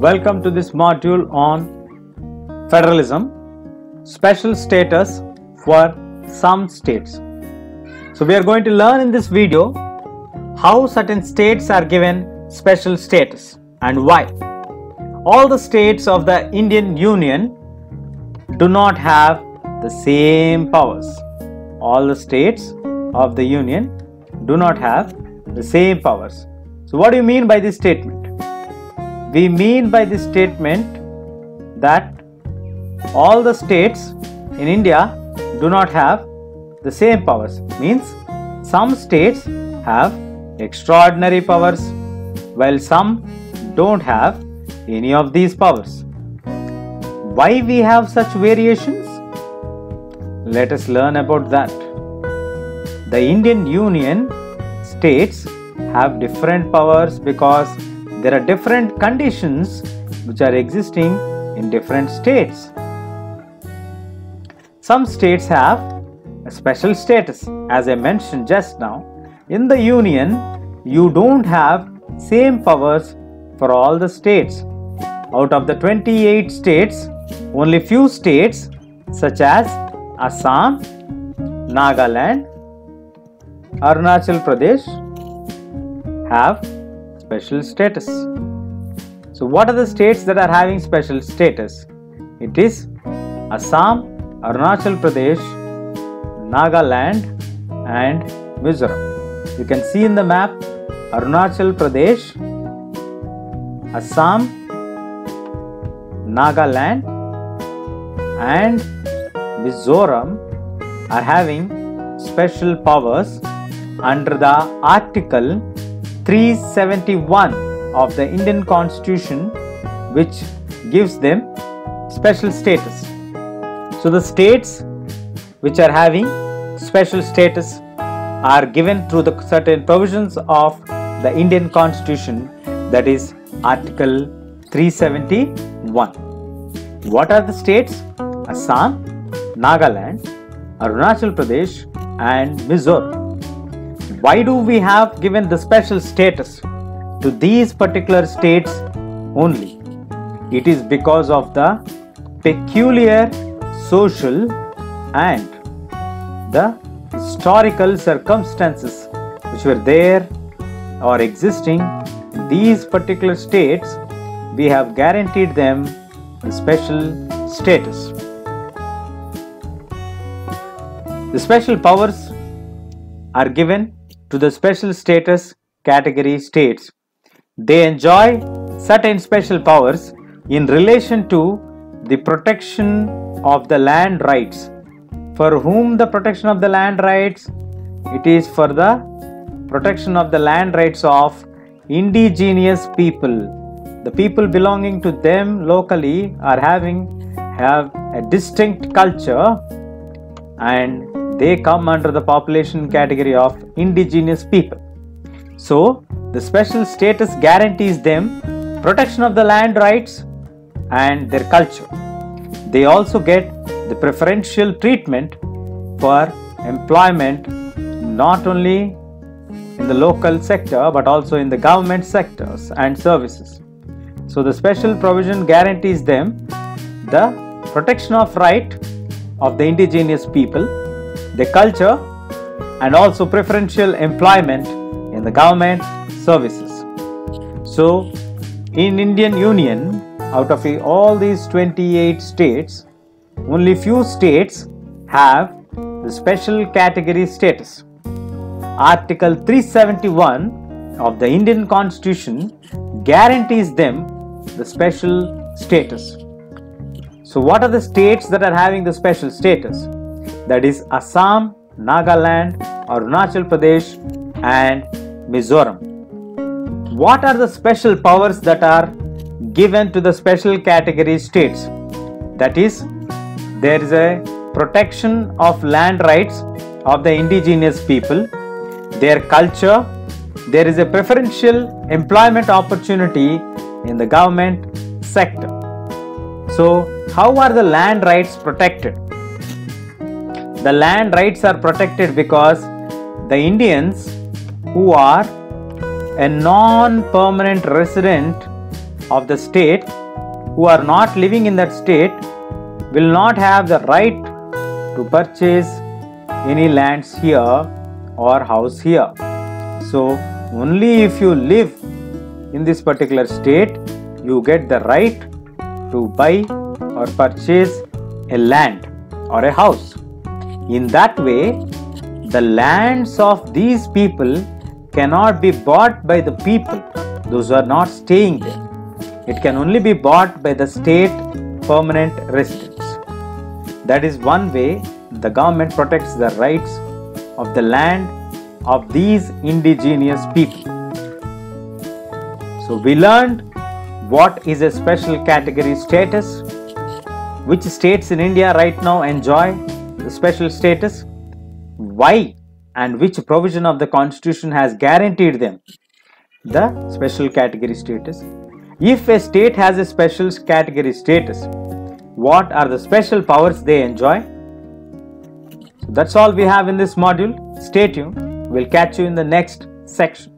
Welcome to this module on federalism, special status for some states. So, we are going to learn in this video how certain states are given special status and why. All the states of the Indian Union do not have the same powers. All the states of the Union do not have the same powers. So, what do you mean by this statement? We mean by this statement that all the states in India do not have the same powers. Means some states have extraordinary powers while some don't have any of these powers. Why we have such variations? Let us learn about that. The Indian Union states have different powers because there are different conditions which are existing in different states. Some states have a special status as I mentioned just now. In the union you don't have same powers for all the states. Out of the 28 states only few states such as Assam, Nagaland, Arunachal Pradesh have special status. So, what are the states that are having special status? It is Assam, Arunachal Pradesh, Nagaland, and Mizoram. You can see in the map Arunachal Pradesh, Assam, Nagaland, and Mizoram are having special powers under the Article 371 of the Indian Constitution, which gives them special status. So, the states which are having special status are given through the certain provisions of the Indian Constitution, that is Article 371. What are the states? Assam, Nagaland, Arunachal Pradesh, and Mizoram. Why do we have given the special status to these particular states only? It is because of the peculiar social and the historical circumstances which were there or existing in these particular states we have guaranteed them a special status the special powers are given to the special status category states. They enjoy certain special powers in relation to the protection of the land rights. For whom the protection of the land rights? It is for the protection of the land rights of indigenous people. The people belonging to them locally are having have a distinct culture and they come under the population category of indigenous people. So, the special status guarantees them protection of the land rights and their culture. They also get the preferential treatment for employment not only in the local sector but also in the government sectors and services. So, the special provision guarantees them the protection of right of the indigenous people the culture and also preferential employment in the government services. So, in Indian Union, out of all these 28 states, only few states have the special category status. Article 371 of the Indian Constitution guarantees them the special status. So, what are the states that are having the special status? That is Assam, Nagaland, Arunachal Pradesh, and Mizoram. What are the special powers that are given to the special category states? That is, there is a protection of land rights of the indigenous people, their culture, there is a preferential employment opportunity in the government sector. So, how are the land rights protected? The land rights are protected because the Indians who are a non permanent resident of the state who are not living in that state will not have the right to purchase any lands here or house here. So, only if you live in this particular state, you get the right to buy or purchase a land or a house. In that way, the lands of these people cannot be bought by the people, those who are not staying there. It can only be bought by the state permanent residents. That is one way the government protects the rights of the land of these indigenous people. So, we learned what is a special category status, which states in India right now enjoy special status, why and which provision of the constitution has guaranteed them the special category status. If a state has a special category status, what are the special powers they enjoy? That's all we have in this module. Stay tuned. We'll catch you in the next section.